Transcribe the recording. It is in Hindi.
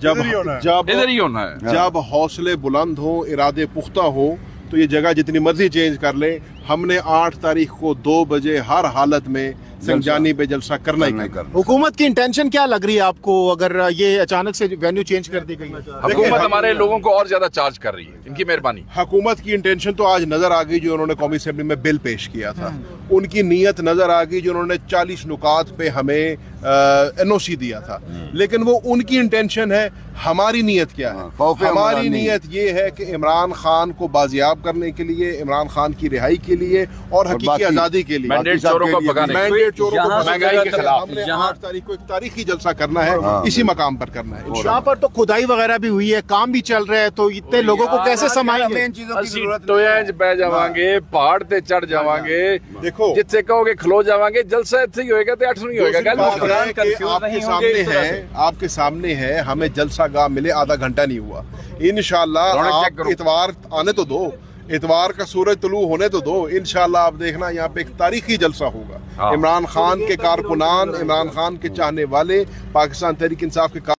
जब ही है। जब इधर ही होना है। जब हौसले बुलंद हो इरादे पुख्ता हो तो ये जगह जितनी मर्ज़ी चेंज कर ले। हमने आठ तारीख को दो बजे हर हालत में संजानी पे जलसा करना ही नहीं करना। कर हुकूमत की इंटेंशन क्या लग रही है आपको? अगर ये अचानक से वेन्यू चेंज कर दी गई हुकूमत हमारे लोगों को और ज़्यादा चार्ज कर रही है। इनकी मेहरबानी। हुकूमत की इंटेंशन तो आज नज़र आ गई जो उन्होंने कौमी असेंबली में बिल पेश किया था। उनकी नीयत नज़र आ गई जो उन्होंने 40 नुकात पे हमें एनओसी दिया था लेकिन वो उनकी इंटेंशन है हमारी नीयत क्या है हाँ, खौफ हमारी इमरान नहीं। नीयत ये है कि इमरान खान को बाजियाब करने के लिए इमरान खान की रिहाई के लिए और हकीकी बाकी- आजादी के लिए मैंडेट साहब चोरों के को लिए भगाने के लिए। मैंडेट चोरों को यहाँ से महंगाई के ज्यादातर- खिलाफ हमने यहाँ- आठ तारीख को एक तारीखी जलसा करना है हाँ। इसी मकाम पर करना है यहाँ पर तो खुदाई वगैरह भी हुई है काम भी चल रहा है तो इतने लोगों को कैसे समाएंगे मेन चीजों की ਅਸੀਂ जरूरत ਟੋਇਆਂ 'ਚ ਬਹਿ ਜਾਵਾਂਗੇ ਪਹਾੜ ਤੇ ਚੜ ਜਾਵਾਂਗੇ देखो ਜਿੱਥੇ ਕਹੋਗੇ ਖਲੋ ਜਾਵਾਂਗੇ ਜਲਸਾ ਇੱਥੇ ਹੀ ਹੋਏਗਾ ਤੇ 8 ਨੂੰ ਹੀ होएगा दूसरी ਗੱਲ बात मुश्किल है। कि आपके सामने है आपके सामने है हमें जलसा गाह मिले आधा घंटा नहीं हुआ इन आप इतवार आने तो दो इतवार का सूरज तलू होने तो दो इन आप देखना यहाँ पे एक तारीखी जलसा होगा हाँ। इमरान खान के कारकुनान इमरान खान के चाहने वाले पाकिस्तान तहरीक इंसाफ के